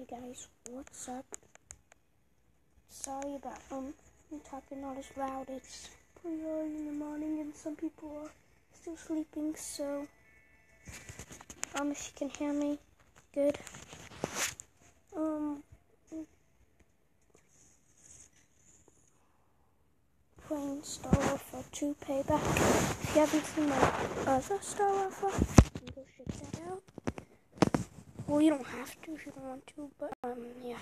Hey guys, what's up? Sorry about um me talking not as loud. It's pretty early in the morning and some people are still sleeping, so um if you can hear me, good. Um playing Star Warfare 2 Payback. If you haven't seen my other Star Warfare, you can go check that out. Well, you don't have to if you don't want to, but um, yeah.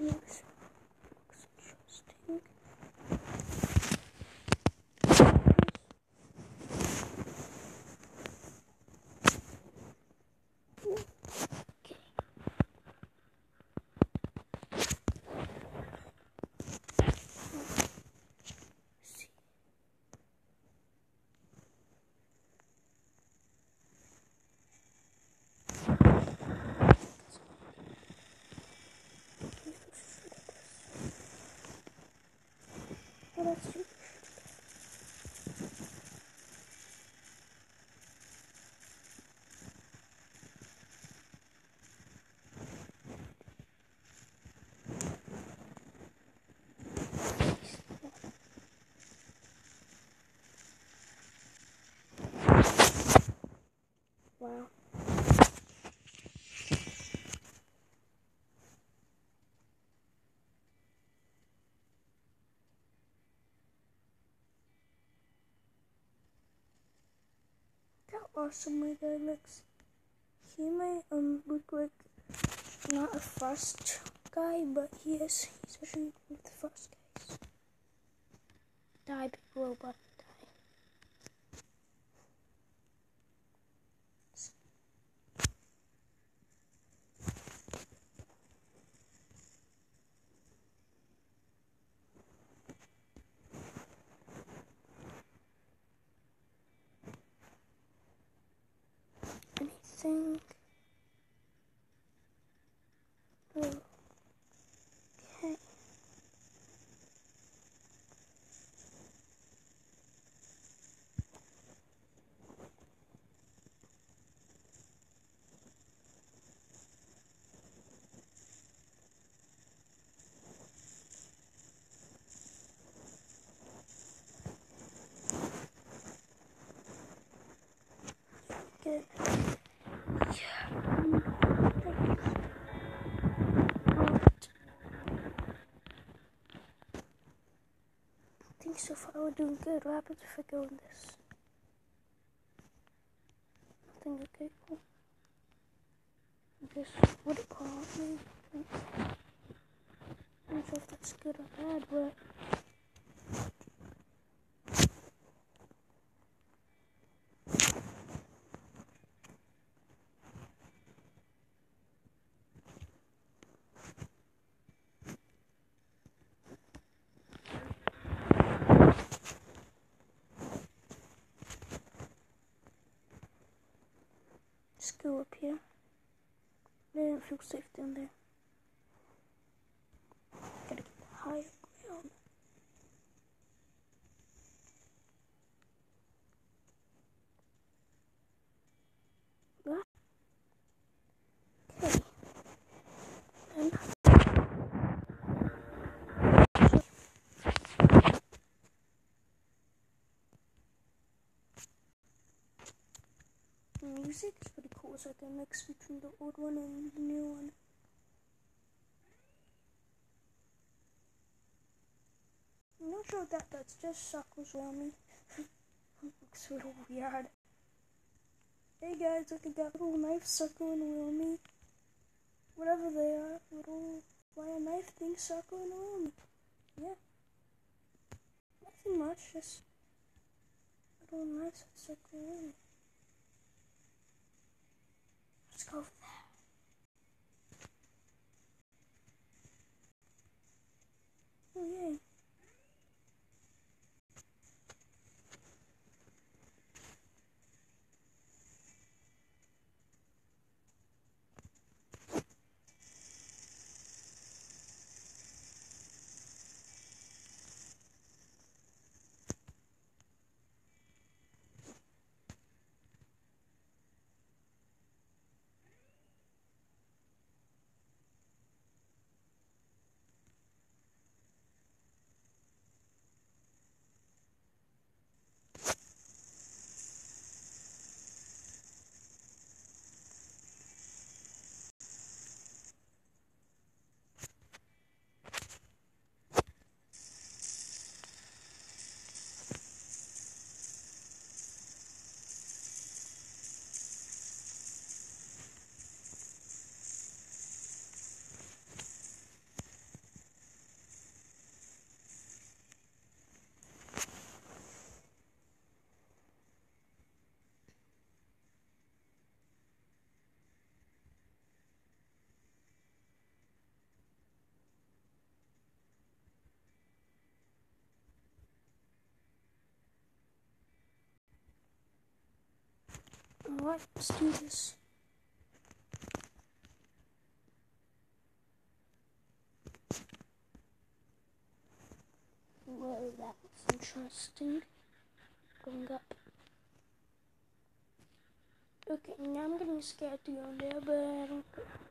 Looks, looks interesting. Okay. See. Super. Wow. Awesome my guy looks. He may um look like not a fast guy, but he is. He's actually one of the fast guys. Die, big robot, die. Anything? Oh. Okay. Good. Yeah. um, thanks. Alright. I think so far we're doing good. What happens if I go in this? Nothing okay, cool. I guess what it call maybe? I'm not sure if that's good or bad, but just go up here. Er I didn't feel safe down there. Gotta get higher ground. Okay. Music is pretty cool. It's like a mix between the old one and the new one. I'm not sure that that's just around me. Looks a little weird. Hey guys, look at that little knife circling around me. Whatever they are, little wire knife things circling around me. Yeah. Nothing much, just little knife around me. Let's go over there. Oh yay. Alright, let's do this. Whoa, that was interesting. Going up. Okay, now I'm getting scared to go there, but I don't Oh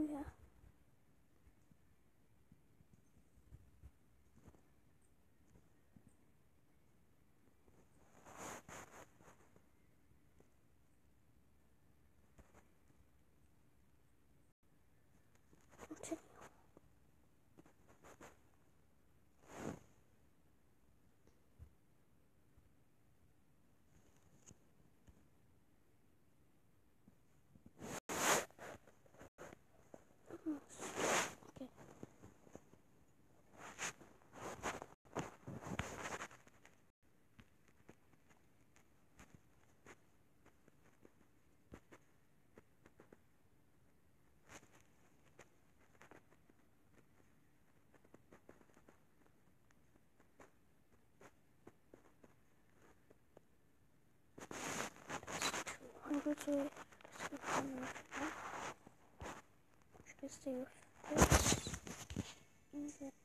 Oh, yeah. şu şurası da yok. Evet. İnce.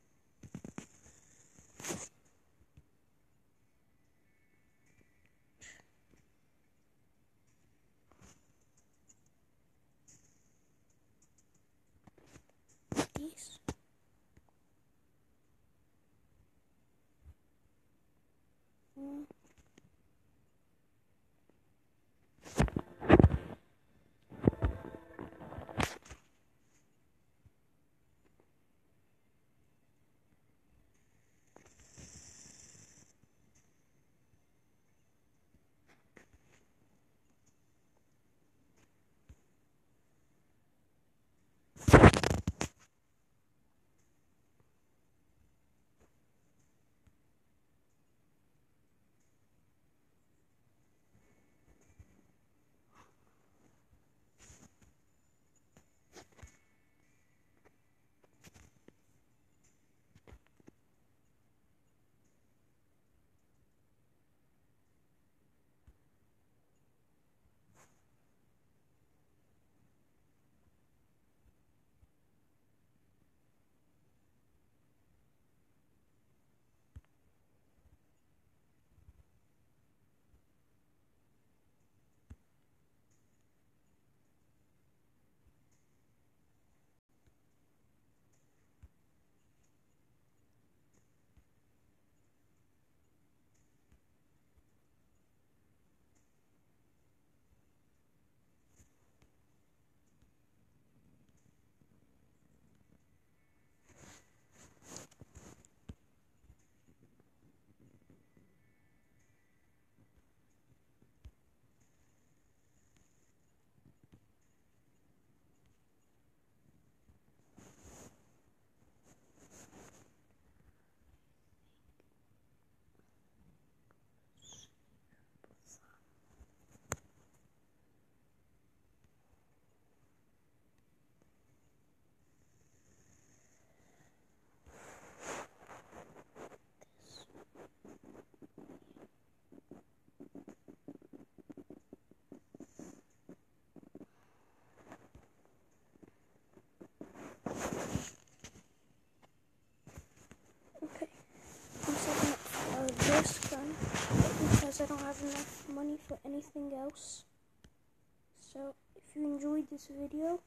I don't have enough money for anything else. So if you enjoyed this video,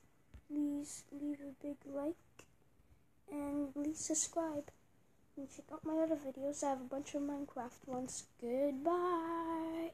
please leave a big like and please subscribe and check out my other videos. I have a bunch of Minecraft ones. Goodbye.